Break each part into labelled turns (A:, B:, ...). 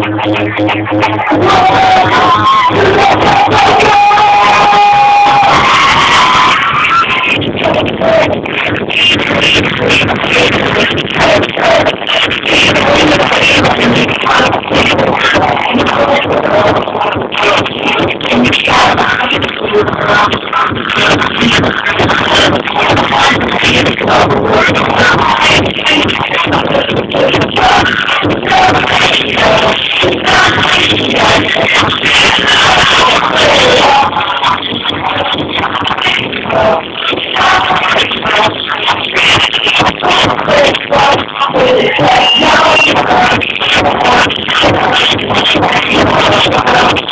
A: Oh, Thank you.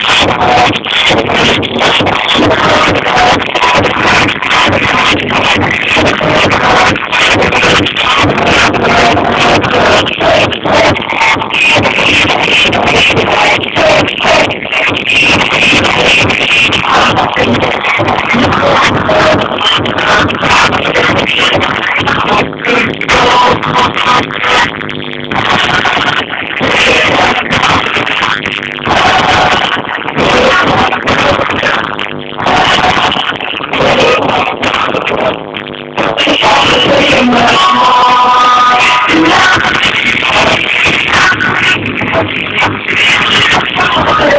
A: Oh, my God.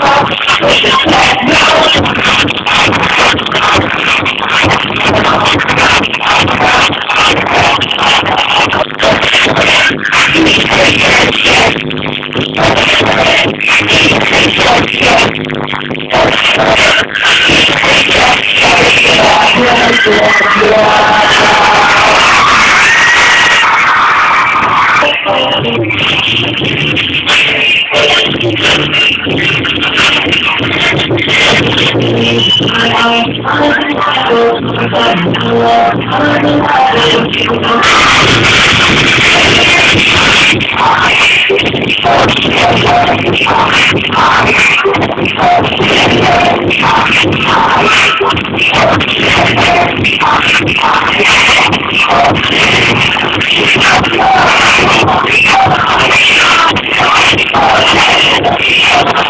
A: I'm not going to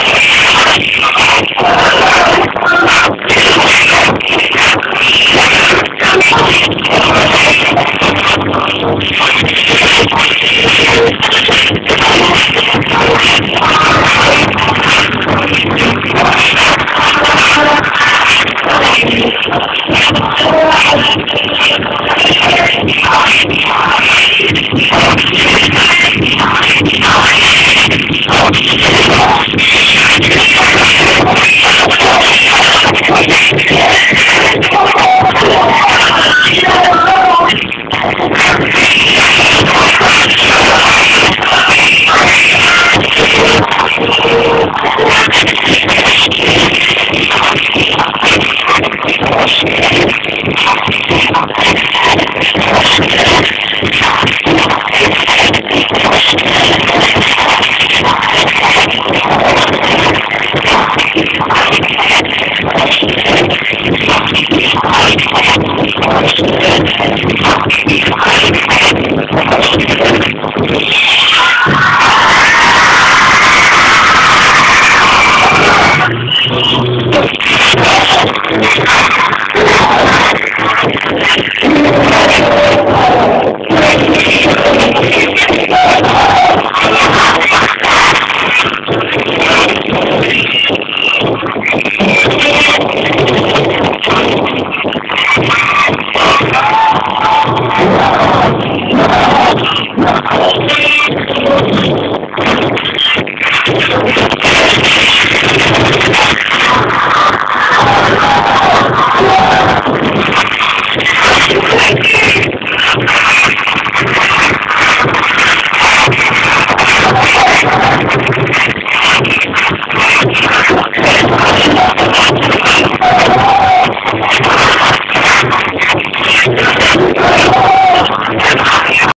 A: I'm